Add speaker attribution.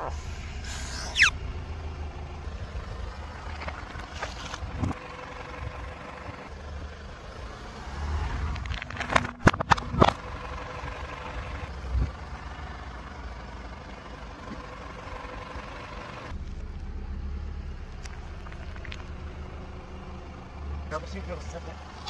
Speaker 1: Vamos
Speaker 2: ver o